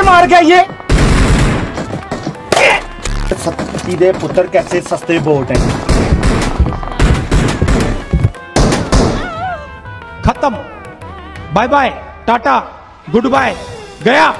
मार गया ये? सती दे पुत्र कैसे सस्ते बोट हैं? खत्म। Bye bye Tata goodbye गया।